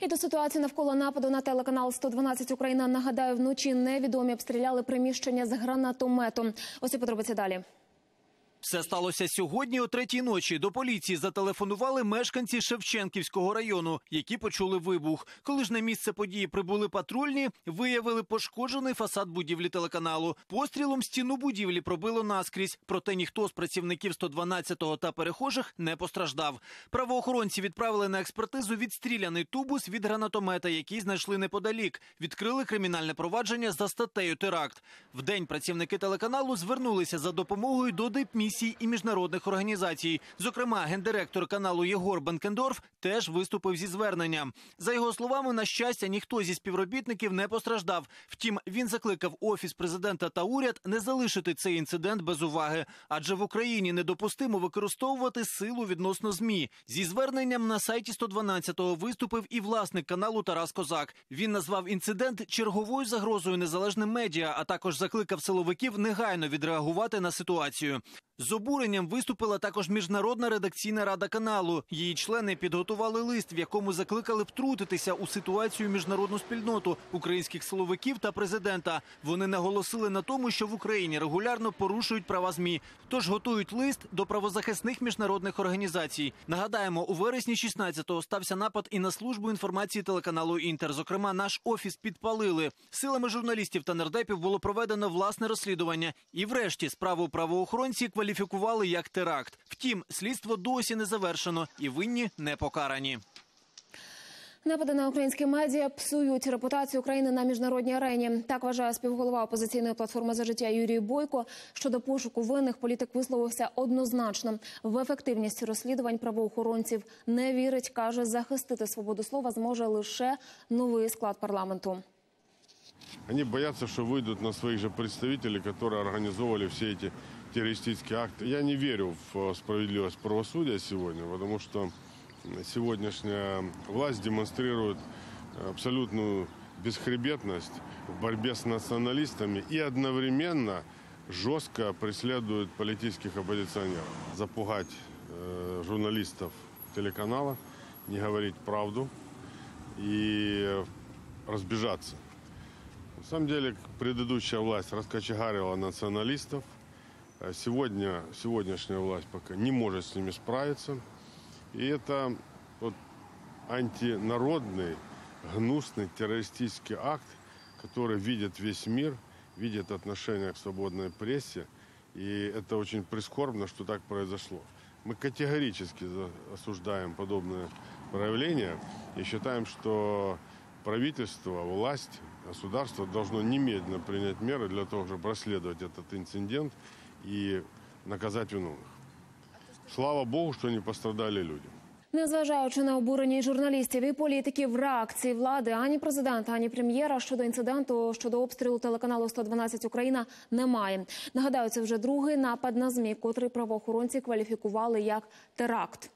І до ситуації навколо нападу на телеканал 112 Україна нагадаю, вночі невідомі обстріляли приміщення з гранатометом. Ось і подробиці далі. Все сталося сьогодні о третій ночі. До поліції зателефонували мешканці Шевченківського району, які почули вибух. Коли ж на місце події прибули патрульні, виявили пошкоджений фасад будівлі телеканалу. Пострілом стіну будівлі пробило наскрізь, проте ніхто з працівників 112-го та перехожих не постраждав. Правоохоронці відправили на експертизу відстріляний тубус від гранатомета, який знайшли неподалік. Відкрили кримінальне провадження за статтею теракт. Вдень працівники телеканалу звернулися за допомогою до дипмісії і міжнародних організацій. Зокрема, гендиректор каналу Єгор Бенкендорф теж виступив зі зверненням. За його словами, на щастя, ніхто зі співробітників не постраждав. Втім, він закликав офіс президента та уряд не залишити цей інцидент без уваги, адже в Україні недопустимо використовувати силу відносно змі. Зі зверненням на сайті 112-го виступив і власник каналу Тарас Козак. Він назвав інцидент черговою загрозою незалежним медіа, а також закликав силовиків негайно відреагувати на ситуацію. З обуренням виступила також міжнародна редакційна рада каналу. Її члени підготували лист, в якому закликали втрутитися у ситуацію міжнародну спільноту українських силовиків та президента. Вони наголосили на тому, що в Україні регулярно порушують права змі. Тож готують лист до правозахисних міжнародних організацій. Нагадаємо, у вересні 16-го стався напад і на службу інформації телеканалу Інтер. Зокрема, наш офіс підпалили. Силами журналістів та нардепів було проведено власне розслідування. І, врешті, справу правоохоронці кваліфікували як теракт. Втім, слідство досі не завершено і винні не покарані. Напади на українські медіа псують репутацію України на міжнародній арені. Так вважає співголова опозиційної платформи за життя Юрій Бойко. Щодо пошуку винних політик висловився однозначно. В ефективність розслідувань правоохоронців не вірить. каже, захистити свободу слова зможе лише новий склад парламенту. Они боятся, что выйдут на своих же представителей, которые организовывали все эти террористические акты. Я не верю в э, справедливость правосудия сегодня, потому что сегодняшняя власть демонстрирует абсолютную бесхребетность в борьбе с националистами и одновременно жестко преследует политических оппозиционеров. Запугать э, журналистов телеканала, не говорить правду и разбежаться. На самом деле предыдущая власть раскочегарила националистов. А Сегодня, сегодняшняя власть пока не может с ними справиться. И это вот антинародный, гнусный террористический акт, который видит весь мир, видит отношение к свободной прессе. И это очень прискорбно, что так произошло. Мы категорически осуждаем подобные проявления и считаем, что правительство, власть, государство должно немедленно принять меры для того, чтобы расследовать этот инцидент и наказать виновных. Слава Богу, что не пострадали люди. Незважаючи на обурені журналістів і політиків, реакції влади ані президента, ані прем'єра щодо інциденту щодо обстрілу телеканалу 112 Україна немає. Нагадаю, це вже другий напад на змі, котрий правоохоронці кваліфікували як теракт.